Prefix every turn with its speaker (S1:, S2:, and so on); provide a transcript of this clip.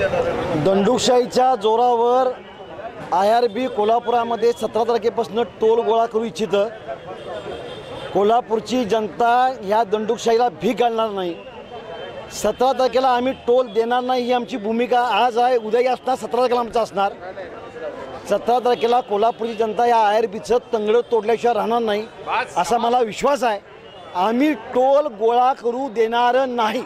S1: दंडुकशाहीच्या जोरावर I R B कोल्हापुरामध्ये सतरा तारखेपासून टोल गोळा करू इच्छितं. कोल्हापूरची जनता ह्या दंडुकशाहीला भीक घालणार नाही. सतरा तारखेला आम्ही टोल देणार नाही ही आमची भूमिका आज आहे. उद्याही असणार सतरा तारखेला आमचं असणार. सतरा तारखेला कोल्हापूरची जनता या आय आर बीचं तंगडं तोडल्याशिवाय राहणार नाही असा मला विश्वास आहे. आम्ही टोल गोळा करू देणार नाही.